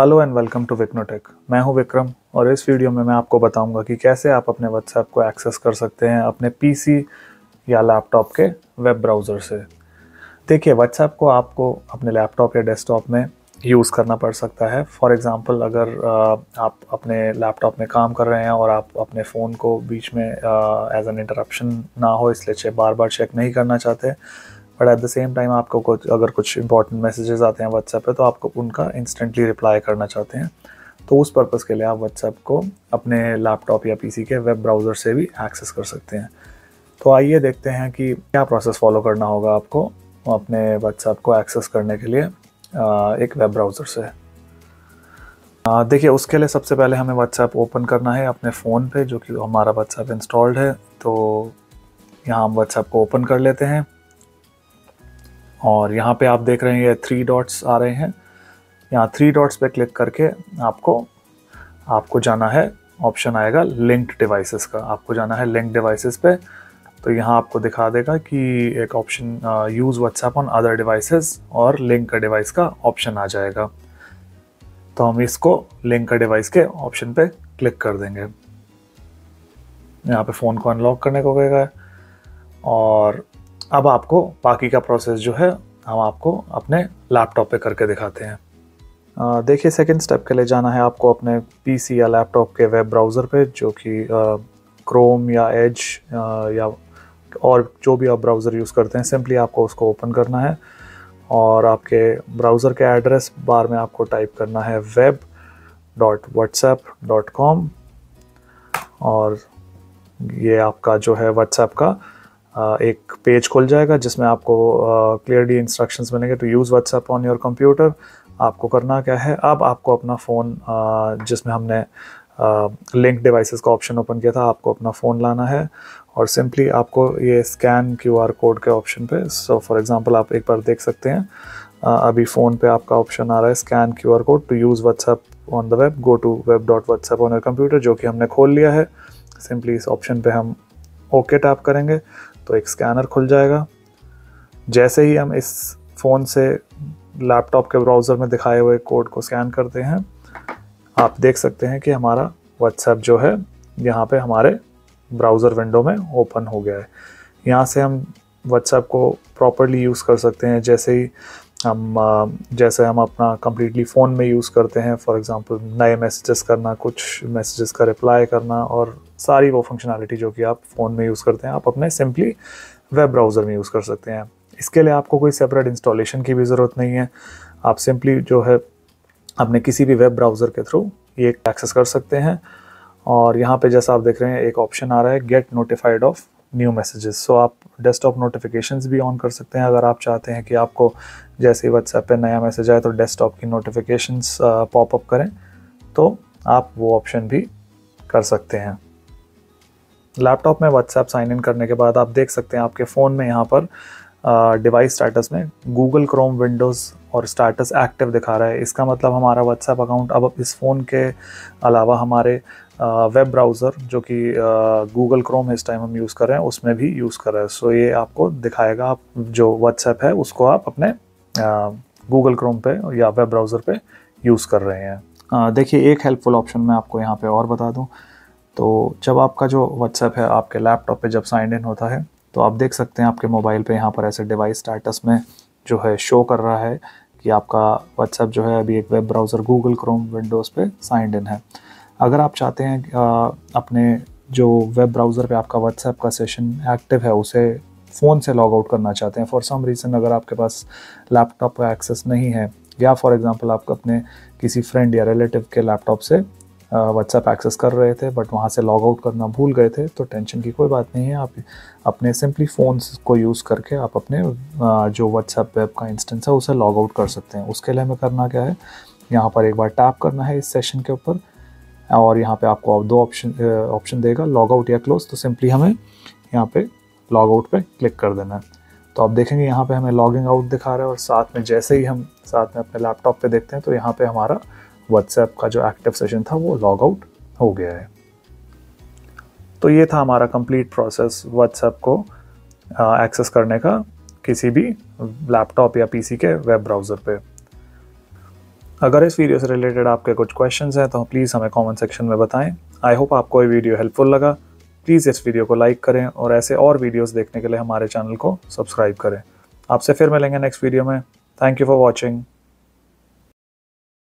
Hello and welcome to Vicknotech मैं हूँ विक्रम और इस वीडियो में मैं आपको बताऊँगा कि कैसे आप अपने व्हाट्सएप को एक्सेस कर सकते हैं अपने पीसी या लैपटॉप के वेब ब्राउज़र से। देखिए व्हाट्सएप को आपको अपने लैपटॉप या डेस्कटॉप में यूज़ करना पड़ सकता है। फॉर एग्ज़ाम्पल अगर आप अपने लैपटॉप में काम कर रहे हैं और आप अपने फ़ोन को बीच में एज एन इंटरप्शन ना हो, इसलिए बार बार चेक नहीं करना चाहते but at the same time आपको कुछ, अगर कुछ इंपॉर्टेंट मैसेजेस आते हैं व्हाट्सएप पे तो आपको उनका इंस्टेंटली रिप्लाई करना चाहते हैं। तो उस पर्पज़ के लिए आप व्हाट्सएप को अपने लैपटॉप या पीसी के वेब ब्राउज़र से भी एक्सेस कर सकते हैं। तो आइए देखते हैं कि क्या प्रोसेस फॉलो करना होगा आपको अपने व्हाट्सएप को एक्सेस करने के लिए एक वेब ब्राउज़र से। देखिए, उसके लिए सबसे पहले हमें व्हाट्सएप ओपन करना है अपने फ़ोन पे, जो कि हमारा व्हाट्सएप इंस्टॉल्ड है। तो यहाँ हम व्हाट्सएप को ओपन कर लेते हैं। और यहाँ पे आप देख रहे हैं ये थ्री डॉट्स आ रहे हैं। यहाँ थ्री डॉट्स पे क्लिक करके आपको आपको जाना है ऑप्शन आएगा लिंक्ड डिवाइसेस का। आपको जाना है लिंक डिवाइसेस पे तो यहाँ आपको दिखा देगा कि एक option use WhatsApp on other devices और लिंक का डिवाइस का ऑप्शन आ जाएगा। तो हम इसको लिंक का डिवाइस के ऑप्शन पे क्लिक कर देंगे। यहाँ पे फ़ोन को अनलॉक करने को कहेगा और अब आपको बाकी का प्रोसेस जो है, हम आपको अपने लैपटॉप पे करके दिखाते हैं। देखिए सेकंड स्टेप के लिए जाना है आपको अपने पीसी या लैपटॉप के वेब ब्राउज़र पे, जो कि क्रोम या एज या और जो भी आप ब्राउज़र यूज़ करते हैं सिंपली आपको उसको ओपन करना है। और आपके ब्राउज़र के एड्रेस बार में आपको टाइप करना है web dot WhatsApp dot com और ये आपका जो है व्हाट्सएप का एक पेज खुल जाएगा जिसमें आपको क्लियरली इंस्ट्रक्शंस मिलेंगे to use WhatsApp on your computer आपको करना क्या है? अब आपको अपना फ़ोन जिसमें हमने लिंक डिवाइसेस का ऑप्शन ओपन किया था, आपको अपना फ़ोन लाना है। और सिंपली आपको ये स्कैन क्यू आर कोड के ऑप्शन पे सो फॉर एग्जांपल आप एक बार देख सकते हैं। अभी फ़ोन पे आपका ऑप्शन आ रहा है scan Q R code to use WhatsApp on the web go to web dot WhatsApp on your computer जो कि हमने खोल लिया है। सिंपली इस ऑप्शन पर हम ओके okay टैप करेंगे। तो एक स्कैनर खुल जाएगा। जैसे ही हम इस फ़ोन से लैपटॉप के ब्राउज़र में दिखाए हुए कोड को स्कैन करते हैं, आप देख सकते हैं कि हमारा व्हाट्सएप जो है, यहाँ पे हमारे ब्राउज़र विंडो में ओपन हो गया है। यहाँ से हम व्हाट्सएप को प्रॉपरली यूज़ कर सकते हैं। जैसे ही हम जैसे हम अपना कम्प्लीटली फ़ोन में यूज़ करते हैं फॉर एग्ज़ाम्पल नए मैसेजेस करना, कुछ मैसेजेस का रिप्लाई करना और सारी वो फंक्शनैलिटी जो कि आप फ़ोन में यूज़ करते हैं, आप अपने सिंपली वेब ब्राउज़र में यूज़ कर सकते हैं। इसके लिए आपको कोई सेपरेट इंस्टॉलेशन की भी ज़रूरत नहीं है। आप सिंपली जो है अपने किसी भी वेब ब्राउज़र के थ्रू ये एक्सेस कर सकते हैं। और यहाँ पे जैसा आप देख रहे हैं, एक ऑप्शन आ रहा है get notified of new messages so आप डेस्कटॉप नोटिफिकेशंस भी ऑन कर सकते हैं अगर आप चाहते हैं कि आपको जैसे ही व्हाट्सएप पे नया मैसेज आए तो डेस्कटॉप की नोटिफिकेशंस पॉपअप करें तो आप वो ऑप्शन भी कर सकते हैं। लैपटॉप में व्हाट्सएप साइन इन करने के बाद आप देख सकते हैं आपके फ़ोन में यहाँ पर डिवाइस स्टेटस में गूगल क्रोम विंडोज़ और स्टेटस एक्टिव दिखा रहा है। इसका मतलब हमारा व्हाट्सएप अकाउंट अब इस फ़ोन के अलावा हमारे वेब ब्राउज़र जो कि गूगल क्रोम इस टाइम हम यूज़ कर रहे हैं, उसमें भी यूज़ कर रहे हैं। सो ये आपको दिखाएगा, आप जो व्हाट्सएप है, उसको आप अपने गूगल क्रोम पे या वेब ब्राउज़र पे यूज़ कर रहे हैं। देखिए, एक हेल्पफुल ऑप्शन मैं आपको यहाँ पे और बता दूँ। तो जब आपका जो व्हाट्सएप है, आपके लैपटॉप पे जब साइन इन होता है तो आप देख सकते हैं आपके मोबाइल पे यहाँ पर ऐसे डिवाइस स्टेटस में जो है शो कर रहा है कि आपका व्हाट्सएप जो है, अभी एक web browser Google Chrome Windows पे साइंड इन है। अगर आप चाहते हैं अपने जो वेब ब्राउज़र पे आपका व्हाट्सएप का सेशन एक्टिव है, उसे फ़ोन से लॉग आउट करना चाहते हैं। फॉर सम रीज़न अगर आपके पास लैपटॉप का एक्सेस नहीं है, या फॉर एग्ज़ाम्पल आप अपने किसी फ्रेंड या रिलेटिव के लैपटॉप से व्हाट्सएप एक्सेस कर रहे थे बट वहाँ से लॉग आउट करना भूल गए थे तो टेंशन की कोई बात नहीं है। आप अपने सिंपली फ़ोन को यूज़ करके आप अपने जो व्हाट्सएप वेब का इंस्टेंस है, उसे लॉग आउट कर सकते हैं। उसके लिए हमें करना क्या है, यहाँ पर एक बार टैप करना है इस सेशन के ऊपर। और यहाँ पे आपको दो ऑप्शन ऑप्शन देगा लॉग आउट या क्लोज तो सिंपली हमें यहाँ पे लॉग आउट पे क्लिक कर देना है। तो आप देखेंगे यहाँ पे हमें लॉगिंग आउट दिखा रहा है और साथ में जैसे ही हम साथ में अपने लैपटॉप पे देखते हैं तो यहाँ पे हमारा व्हाट्सएप का जो एक्टिव सेशन था, वो लॉग आउट हो गया है। तो ये था हमारा कंप्लीट प्रोसेस व्हाट्सएप को एक्सेस करने का किसी भी लैपटॉप या पीसी के वेब ब्राउज़र पे। अगर इस वीडियो से रिलेटेड आपके कुछ क्वेश्चंस हैं तो प्लीज़ हमें कमेंट सेक्शन में बताएँ। आई होप आपको ये वीडियो हेल्पफुल लगा। प्लीज़ इस वीडियो को लाइक करें और ऐसे और वीडियोस देखने के लिए हमारे चैनल को सब्सक्राइब करें। आपसे फिर मिलेंगे नेक्स्ट वीडियो में। Thank you for watching